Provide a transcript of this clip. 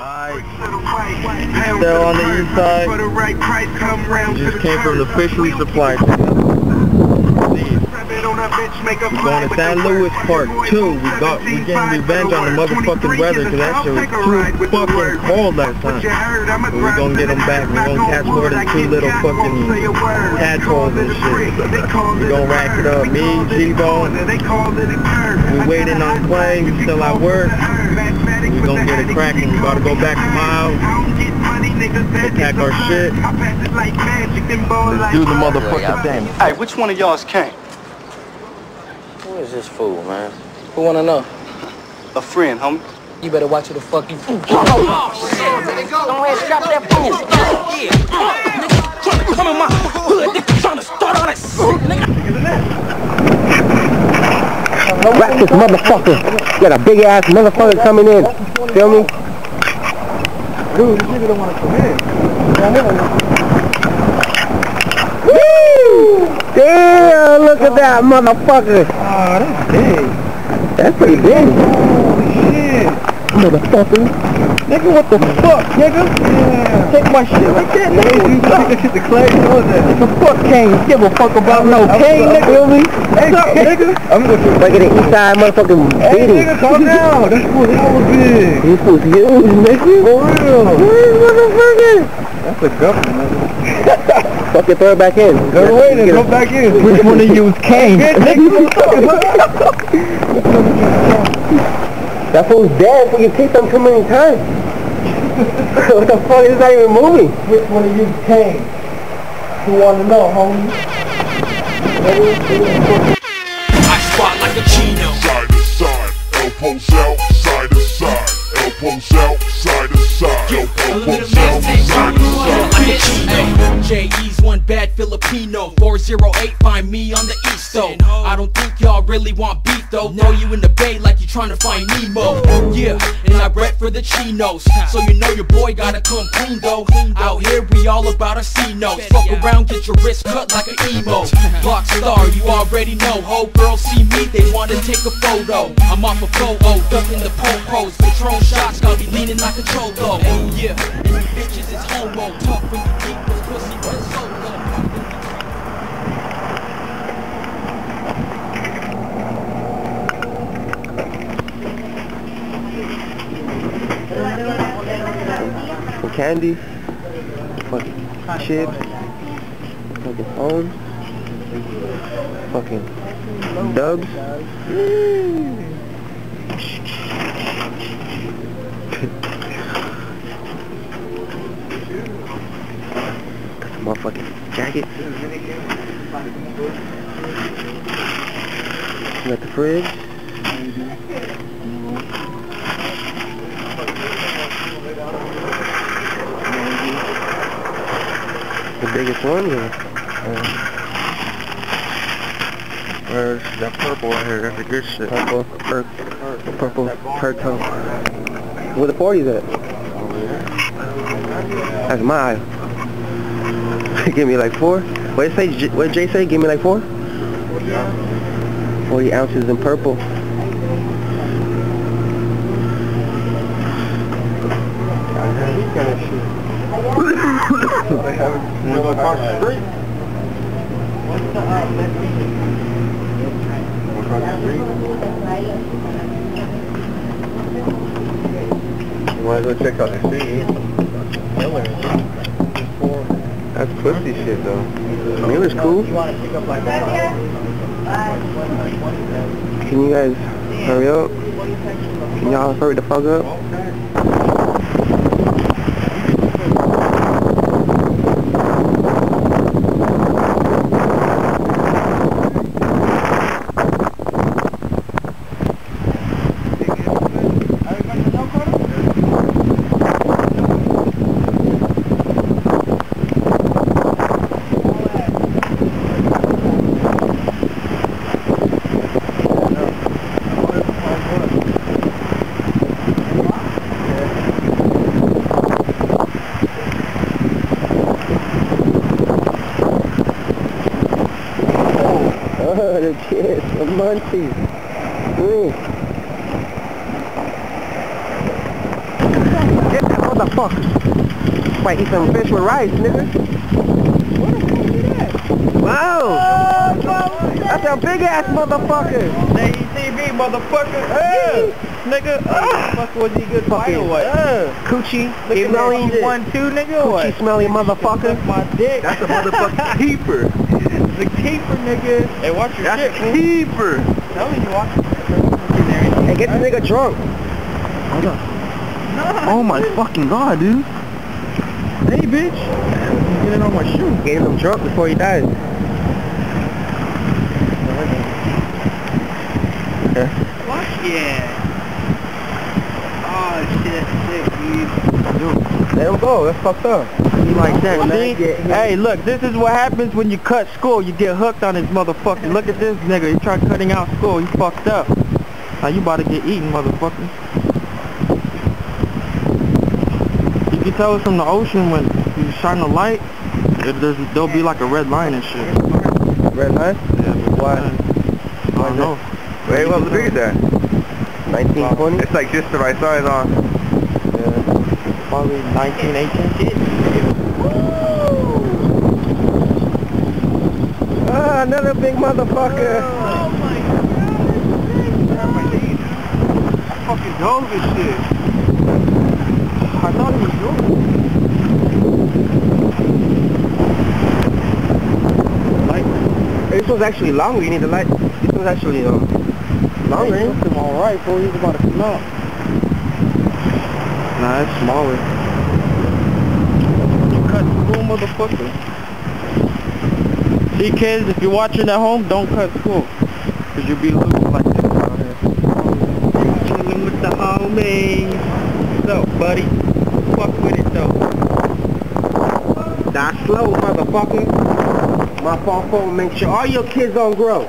Alright, still on the east side. Just came from the fishery supply We're going to San Luis Part 2. We got we getting revenge on the motherfucking weather because that shit was too fucking cold last time. But we're gonna get them back. We're gonna catch more than two little fucking tadpoles and shit. We're gonna rack it up. Me, G-Bone, we waiting on Clay. We still at work. We're gonna get it cracking. We gotta go back to Miles. Go pack our shit. Let's do the motherfucking thing. Hey, which one of y'all's came? Who is this fool, man? Who wanna know? A friend, homie. You better watch who the fuck you fool. Oh, oh, oh, go ahead, strap that phone. Tryna come in my hood, nigga, tryna start all that shit, nigga. Wrap this motherfucker. Got a big ass motherfucker coming in. Feel me? Dude, this nigga don't wanna come in. Woo! Damn, look at that motherfucker. Ah, that's big. That's pretty big. Holy shit. Motherfucker. Nigga, what the fuck, nigga? Yeah. Take my shit like that, nigga. Hey, you take that shit to Clay, know that. The fuck cane. Give a fuck about no cane, nigga. Feel me? Hey, nigga. I'm gonna Like at the east side motherfucking Hey, nigga, calm down. That's. That was big. This was huge, nigga. For real. Where's motherfucker? That's a government, nigga. Fucking throw it back in. Go away then, go back in. Which one of you is Kane? That fool's dead, so you kicked him too many times. what the fuck? It's not even moving. Which one of you is Kane? Who wanna know, homie? I squat like a chino. side to side, elbows out, side to side, elbows out, side to side, elbows out, 408, find me on the east though. I don't think y'all really want beat though. Throw you in the bay like you trying to find Nemo. Yeah, and I rep for the chinos. So you know your boy gotta come clean though. Out here we all about our C notes Fuck around, get your wrist cut like an emo. Block star, you already know. Ho girls see me, they wanna take a photo. I'm off a photo, ducking the po-pos Patron shots, gotta be leaning like a cholo. Yeah, and you bitches is homo. Tough when you deep, cause pussy Some candy. Fucking chips. Fucking phone. Fucking dubs. Got some motherfucking jacket. Got the fridge. Biggest one, yeah. Where's that purple right here? That's a good shit. Purple, per, purple, purple. Where the 40s at? That's my aisle. Give me like four. What did say? J- What did Jay say? Give me like four. 40 ounces in purple. They have it real across the street. Across the street. You wanna go check out the street? That's pussy shit though. Miller's cool. Can you guys hurry up? Can y'all hurry the fuck up? Oh, the kids, the munchies. Mm. motherfucker. Might eat some fish with rice, nigga. Wow. That's a big ass motherfucker. ATV, motherfucker. Uh, nigga. Uh, fuck was he good Fucking, fight or what? uh, coochie, smelly, one, two, nigga. coochie smelly motherfucker. Suck my dick. That's a motherfucking keeper. the keeper, nigga. Hey, watch your That's shit, a man. keeper. Telling you, watch your shit. Hey, get this nigga drunk. Oh my fucking god, dude. Hey, bitch. Get it on my shoe. Get him drunk before he dies. Fuck yeah. Oh, shit, sick, dude. Let him go. That's fucked up. You like that, see? Hey, look, this is what happens when you cut school. You get hooked on this motherfucker. Look at this nigga. He tried cutting out school. He fucked up. Now you about to get eaten, motherfucker. You can tell it's from the ocean when you shine the light, there'll be like a red line and shit. Red line? Yeah, Why? I don't know. Wait, what big is that? 1920? Uh, it's like just the right size on. Probably 19, 18. Ah, another big motherfucker. Oh my god, my knees. Fucking dove and shit. I thought he was yours. Light. This one's actually longer. You need the light. This one's actually um longer. Hey, ain't it? him all right, bro. He's about to come out. Nah, it's smaller. Cut school, motherfucker. See, kids, if you're watching at home, don't cut school. Because you'll be losing like this out here. Chilling with the homies. Up, buddy? Fuck with it, though. Die slow, motherfucker. My phone phone make sure all your kids don't grow.